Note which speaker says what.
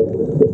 Speaker 1: you